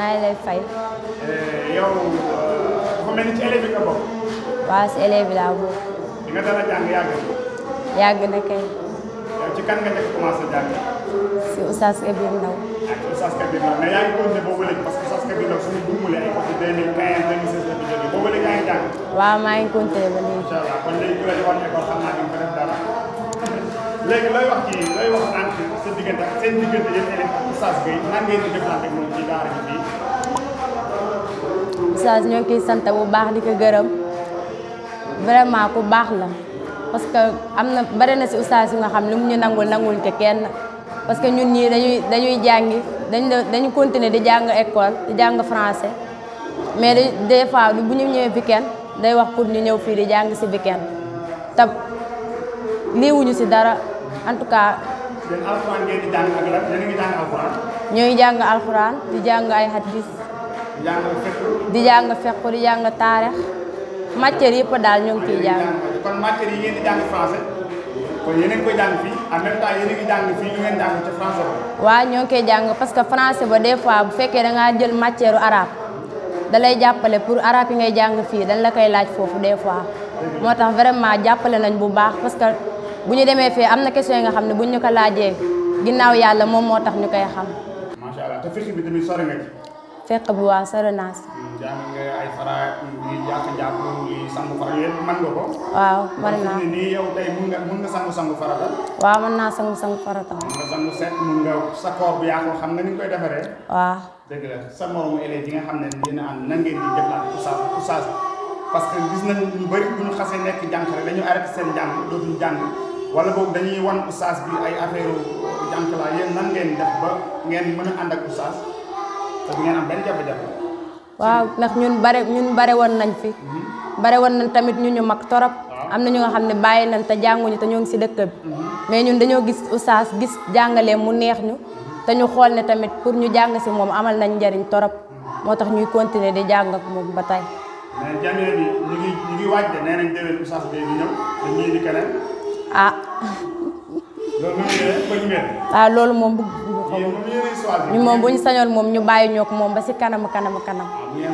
maa ngi lay fay. Yow dafa mel ni ci élèves yi nga bokk. Waa si élève bi laa bokk. Di nga dara jàng yàgg yàgg na kay. Yow ci kan nga njëkk commencé jàng? Si Oustaz Kabir Ndaw. Ak Oustaz Kabir Ndaw. Mais yaa ngi continué boobu léegi parce que Oustaz Kabir Ndaw suñu duumulee ay côté 2015 2016 la fi jógee. Boobu léegi yaa ngi jàng? Waaw maa ngi continué ba léegi. Incha allah. Kon léegi ku la defoon école xam naa di nga def dara. Léegi looy wax ci looy wax entre sa diggante ak seen diggante yéen élèves ak Oustaz Gueye nan ngeen di jëflante moom ci daara ji fii Oustaz ñoo koy sant bu baax di ko gërëm. Vraiment ku baax la. Parce que am na bari na si Oustaz yu nga xam lu mu ñu nangul nangul ko kenn. Parce que ñun ñii dañuy dañuy jàngi dañ dañu continuer di jàng école di jàng français. Mais des fois bu ñu ñëwee weekend day wax pour ñu ñëw fii di jàng si weekend te liiwuñu si dara en tout cas yéen alxuraan ngeen di jàng ak lan yéen a ngi jàng alxuraan ñooy jàng alxuraan di jàng ay hadis. Di jàng fekk di jàng jàng taarix matière yëpp daal ñu ngi ciy jàng kon matière yi ngeen di jàng français. Kon yéen a ngi koy jàng fii en même temps yéen a ngi jàng fii lu ngeen jàng ci français waaw ñoo ngi koy jàng parce que français ba des fois bu fekkee da ngaa jël matière arabe da lay jàppale pour arabe yi ngay jàng fii dañ la koy laaj foofu des fois. Moo tax vraiment jàppale nañ bu baax parce que bu ñu demee fee am na question yi nga xam ne buñ ñu ko laajee ginnaaw yàlla moom moo tax ñu koy xam. Macha allah te fekk bi tamit sori nga ci? Fekk bi waa sori naa si. Jàng nga ay fara yi jàkk njàpp yi sangu fara yëpp mën nga ko? Waaw mën naa. ni nii yow tey mun nga mun nga sangu sangu farata waaw mën naa sangu sangu farata mun nga sangu set mun nga sa koor yaa xam nga ni koy defaree? Waaw. Dëgg la sa moromu élèves yi nga xam ne yéen a ànd nan ngeen di jëflante oustaz oustaz. Parce que gis nañ ñu bëri bu ñu xasee nekk jàng rek dañu arrêté seen jàng dootuñu jàng. Wala boog dañuy wan oustaz bi ay affaire jànk la yéen nan ngeen def ba ngeen mën a ànd ak oustaz te ngeen am benn jafe-jafe. Waaw ndax ñun bare ñun bare woon nañ fi. Bare woon nañ tamit ñu ñu mag torop. Am na ñu nga xam ne bàyyi nañ te jànguñu te ñoo ngi si dëkk bi. Mais ñun dañoo gis oustaz gis jàngale mu neex ñu. Te ñu xool ne tamit pour ñu jàng si moom amal nañ njariñ torop. Moo tax ñuy continuer di jàng ak moom ba tey. Mais jamee bi ñu ngi ñu ngi waaj de nee nañ déwén oustaz bi di ñëw dañuy indi keneen ah. Waaw loolu moom bëgg ñu ko moom ñu moom bu ñu sañoon moom ñu bàyyi ñoo ko moom ba si kanam kanam kanam. Waaw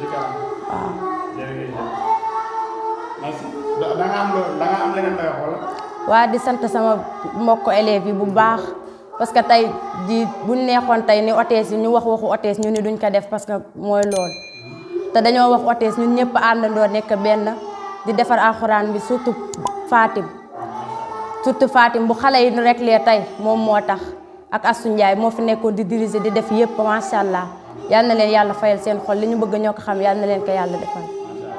ci kanam. Waaw waa di sant sama mbokk élèves yi bu baax parce que tey di buñ neexoon tey ni otees yi ñu wax waxu otees ñu ni duñ ko def parce que mooy lool. Te dañoo wax otees ñun ñëpp àndandoo nekk benn di defar alxuraan bi surtout Fatim. Surtout faatim bu xale yi rek lee tey moom moo tax. Ak Asu Njaay moo fi nekkoon di diriger di def yëpp macha allah yal na leen yàlla fayal seen xol li ñu bëgg ñoo ko xam yal na leen ko yàlla defal.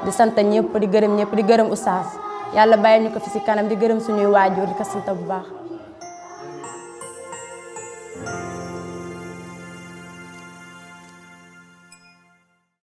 Di sant ñëpp di gërëm ñëpp di gërëm oustaz. Yàlla bàyyi ñu ko fi si kanam di gërëm suñuy waajur di ko sant bu baax.